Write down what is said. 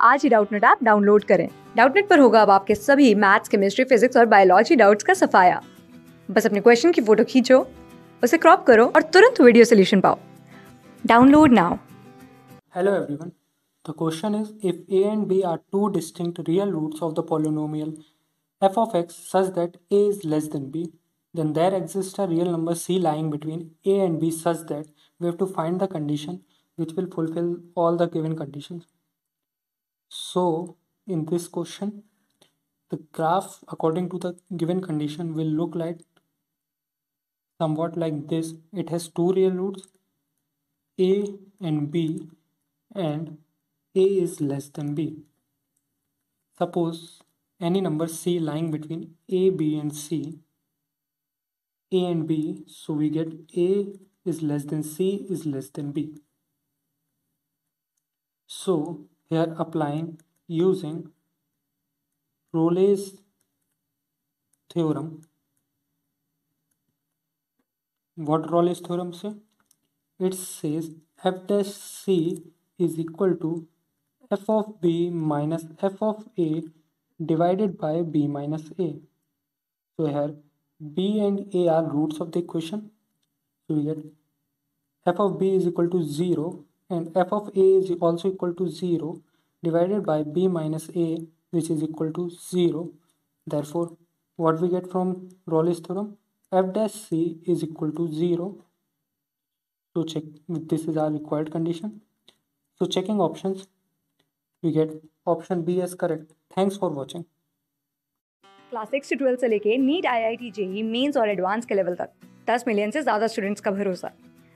आज ही Doubtnet app download करें। डाउटनेट पर होगा अब आपके सभी मैथ्स केमिस्ट्री फिजिक्स और बायोलॉजी डाउट्स का सफाया। बस अपने क्वेश्चन की फ़ोटो खींचो, उसे क्रॉप करो और तुरंत वीडियो सोल्यूशन पाओ। Download now hello everyone the question is if A and B are two distinct real roots of the polynomial F of X such that A is less than B then there exist a real number C lying between A and B such that we have to find the condition which will fulfil all the given conditions So in this question, the graph according to the given condition will look like somewhat like this. It has two real roots a and b and a is less than b. Suppose any number c lying between a, b and c, a and b, so we get a is less than c is less than b. So here applying using Rolle's theorem. What Rolle's theorem say? It says f dash c is equal to f of b minus f of a divided by b minus a. So here b and a are roots of the equation. So we get f of b is equal to 0 and f of a is also equal to 0 divided by b minus a which is equal to 0. Therefore what we get from Rolle's theorem f dash c is equal to 0. So check this is our required condition. So checking options, we get option B as correct. Thanks for watching. Class six से twelfth से लेके NEET I I T JEE mains और advance के level तक दस million से ज़्यादा students का भरोसा